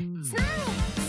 Mm. Smile!